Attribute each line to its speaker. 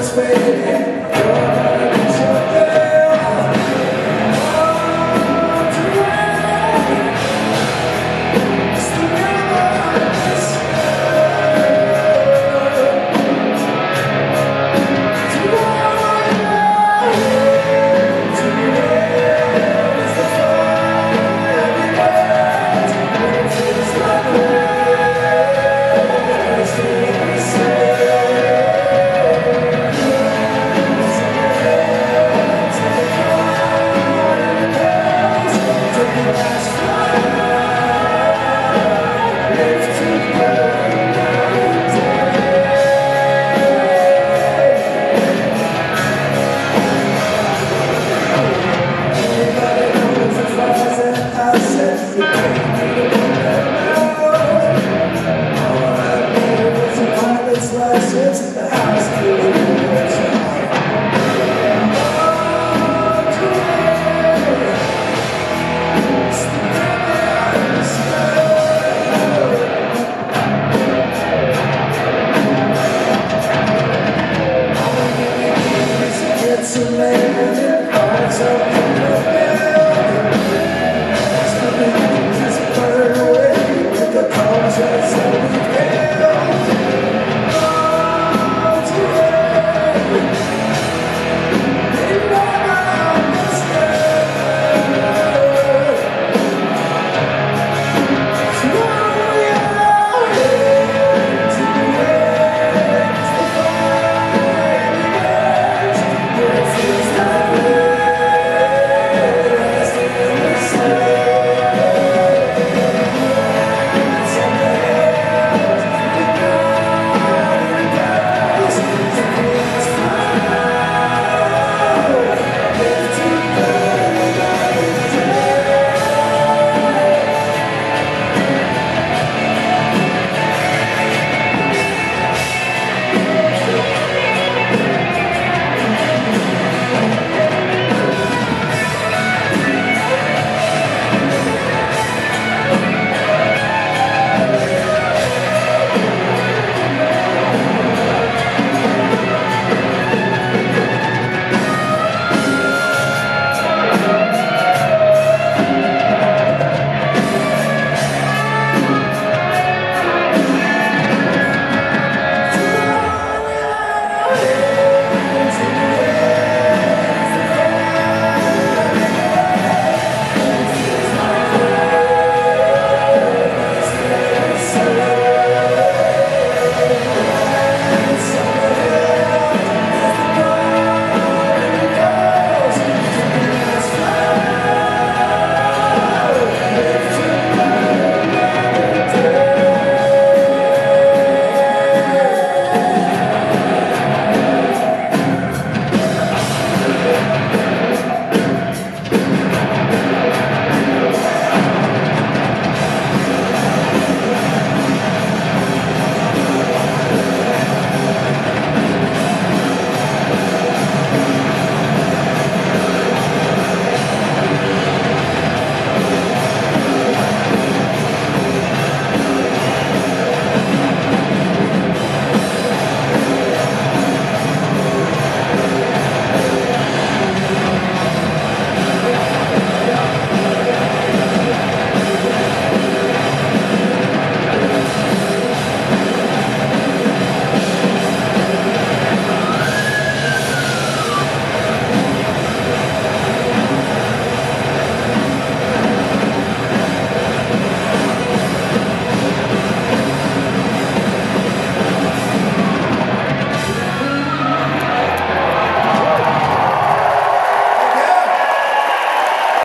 Speaker 1: espelho